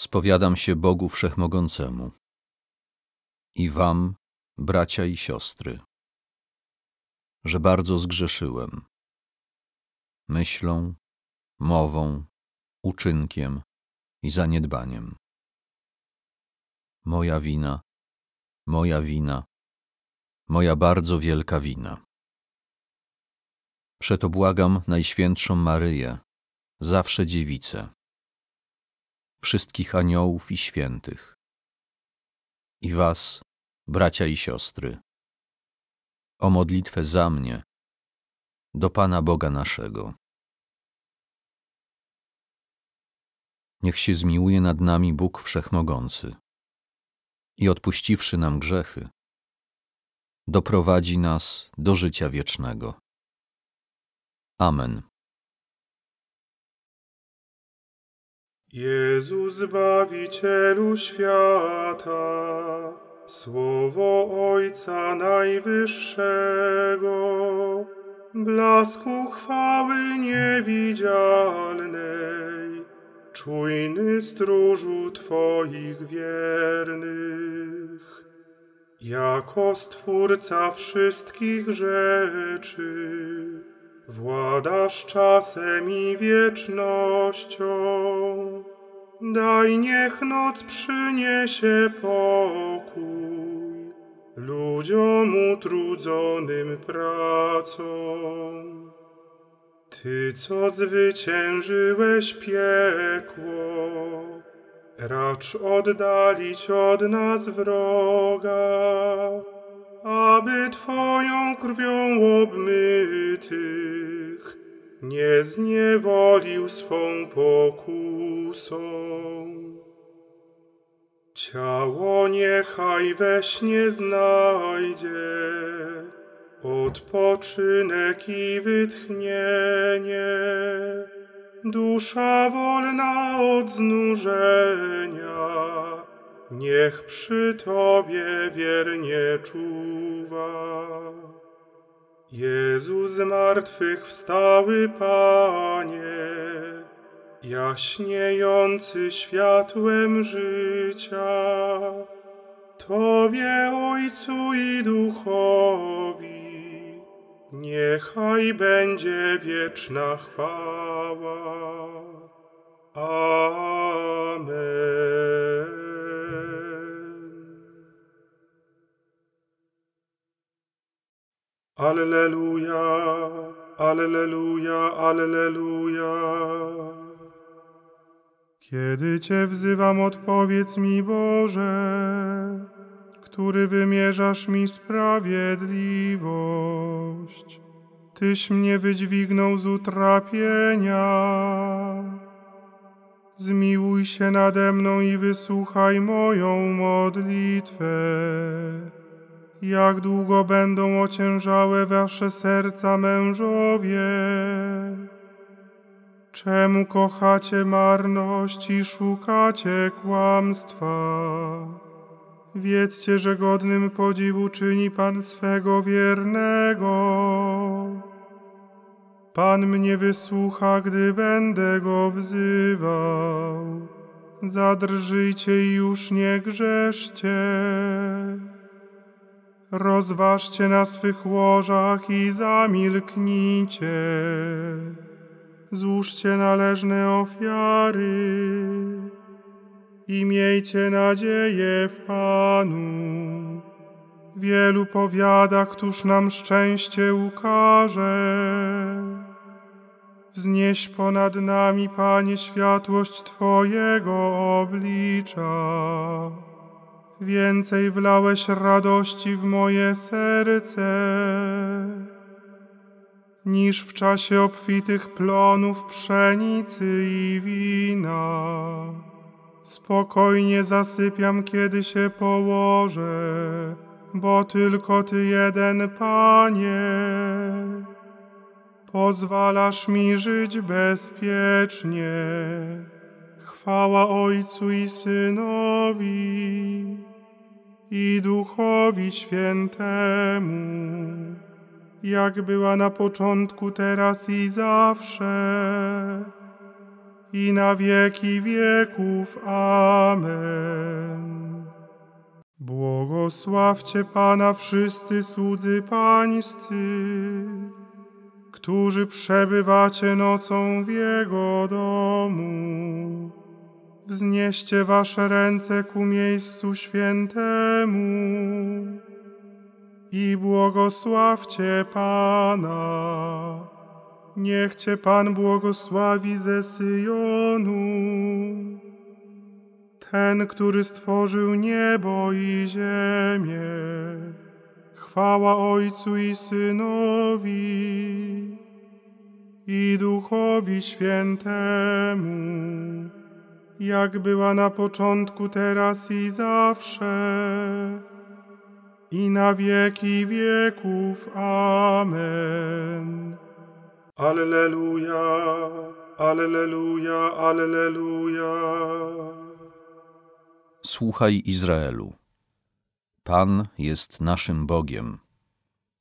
Spowiadam się Bogu Wszechmogącemu i wam, bracia i siostry, że bardzo zgrzeszyłem myślą, mową, uczynkiem i zaniedbaniem. Moja wina, moja wina, moja bardzo wielka wina. Przeto błagam Najświętszą Maryję, zawsze dziewicę, wszystkich aniołów i świętych, i was, bracia i siostry, o modlitwę za mnie, do Pana Boga naszego. Niech się zmiłuje nad nami Bóg Wszechmogący i odpuściwszy nam grzechy, doprowadzi nas do życia wiecznego. Amen. Jezu Zbawicielu świata, Słowo Ojca Najwyższego, blasku chwały niewidzialnej, czujny stróżu Twoich wiernych, jako Stwórca wszystkich rzeczy, władasz czasem i wiecznością. Daj niech noc przyniesie pokój ludziom utrudzonym pracą. Ty, co zwyciężyłeś piekło, racz oddalić od nas wroga, aby Twoją krwią obmytych nie zniewolił swą pokusą. Ciało niechaj we śnie znajdzie odpoczynek i wytchnienie, dusza wolna od znużenia, niech przy Tobie wiernie czuwa. Jezu z martwych wstały Panie, jaśniejący światłem życia, Tobie Ojcu i Duchowi, niechaj będzie wieczna chwała. Amen. Alleluja, Alleluja, Alleluja. Kiedy Cię wzywam, odpowiedz mi, Boże, który wymierzasz mi sprawiedliwość. Tyś mnie wydźwignął z utrapienia. Zmiłuj się nade mną i wysłuchaj moją modlitwę. Jak długo będą ociężałe wasze serca, mężowie? Czemu kochacie marność i szukacie kłamstwa? Wiedzcie, że godnym podziwu czyni Pan swego wiernego. Pan mnie wysłucha, gdy będę go wzywał. Zadrżyjcie i już nie grzeszcie. Rozważcie na swych łożach i zamilknijcie. Złóżcie należne ofiary i miejcie nadzieję w Panu. Wielu powiada, któż nam szczęście ukaże. Wznieś ponad nami, Panie, światłość Twojego oblicza. Więcej wlałeś radości w moje serce, niż w czasie obfitych plonów pszenicy i wina Spokojnie zasypiam, kiedy się położę, bo tylko Ty jeden, Panie. Pozwalasz mi żyć bezpiecznie. Chwała Ojcu i Synowi i Duchowi Świętemu, jak była na początku, teraz i zawsze, i na wieki wieków. Amen. Błogosławcie Pana wszyscy słudzy pańscy, którzy przebywacie nocą w Jego domu. Wznieście wasze ręce ku miejscu świętemu i błogosławcie Pana. Niech Cię Pan błogosławi ze Syjonu. Ten, który stworzył niebo i ziemię. Chwała Ojcu i Synowi i Duchowi Świętemu, jak była na początku, teraz i zawsze, i na wieki wieków. Amen. Alleluja, Alleluja, Alleluja. Słuchaj Izraelu. Pan jest naszym Bogiem,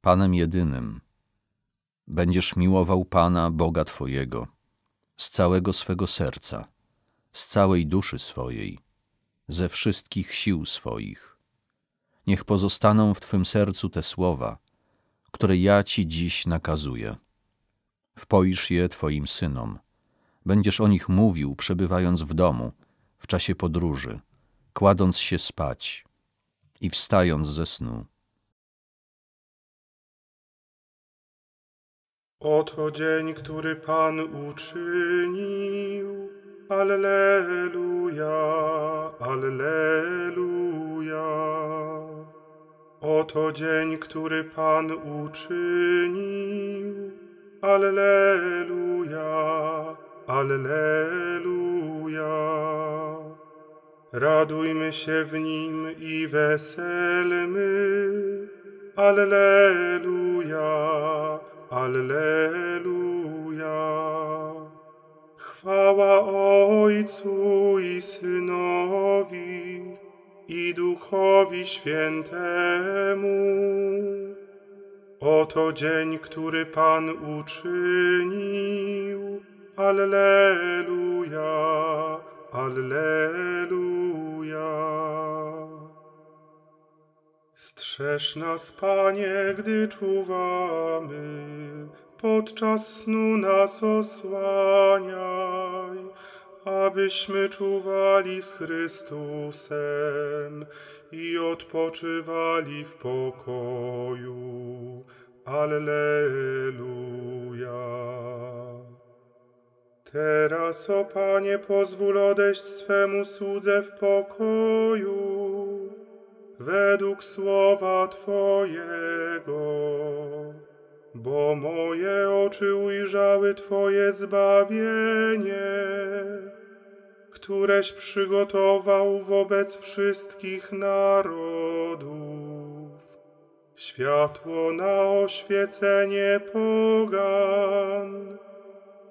Panem jedynym. Będziesz miłował Pana, Boga Twojego, z całego swego serca, z całej duszy swojej, ze wszystkich sił swoich. Niech pozostaną w Twym sercu te słowa, które ja Ci dziś nakazuję. Wpoisz je Twoim synom. Będziesz o nich mówił, przebywając w domu, w czasie podróży, kładąc się spać i wstając ze snu. Oto dzień, który Pan uczynił. Alleluja, Alleluja. Oto dzień, który Pan uczynił. Alleluja, Alleluja. Radujmy się w nim i weselmy. Alleluja, Alleluja. Chwała Ojcu i Synowi i Duchowi Świętemu. Oto dzień, który Pan uczynił. Alleluja, Alleluja. Strzeż nas, Panie, gdy czuwamy, podczas snu nas osłaniaj, abyśmy czuwali z Chrystusem i odpoczywali w pokoju. Alleluja. Teraz, o Panie, pozwól odejść swemu słudze w pokoju, według słowa Twojego. Moje oczy ujrzały Twoje zbawienie, któreś przygotował wobec wszystkich narodów. Światło na oświecenie pogan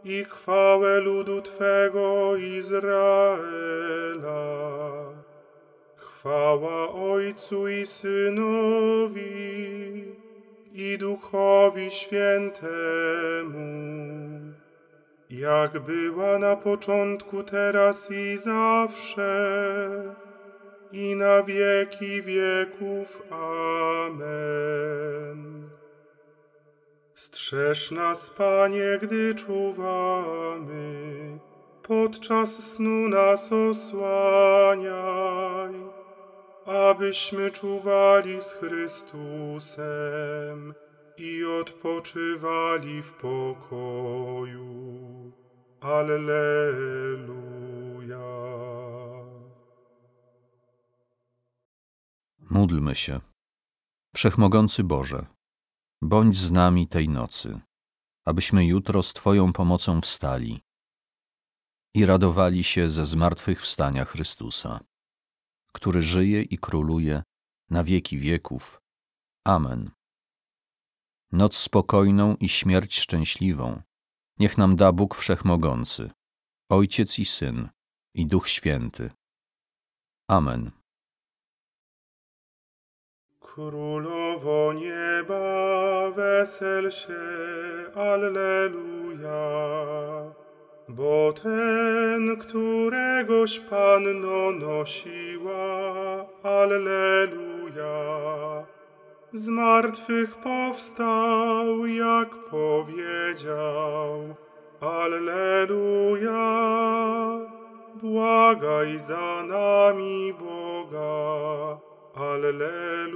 i chwałę ludu Twego Izraela. Chwała Ojcu i Synowi i Duchowi Świętemu, jak była na początku, teraz i zawsze, i na wieki wieków. Amen. Strzeż nas, Panie, gdy czuwamy, podczas snu nas osłaniaj, abyśmy czuwali z Chrystusem i odpoczywali w pokoju. Alleluja. Módlmy się. Wszechmogący Boże, bądź z nami tej nocy, abyśmy jutro z Twoją pomocą wstali i radowali się ze zmartwychwstania Chrystusa, który żyje i króluje na wieki wieków. Amen. Noc spokojną i śmierć szczęśliwą niech nam da Bóg Wszechmogący, Ojciec i Syn i Duch Święty. Amen. Królowo nieba, wesel się, Alleluja. Bo ten, któregoś Panno nosiła, Alleluja. Z martwych powstał, jak powiedział, Alleluja. Błagaj za nami Boga. Alleluja.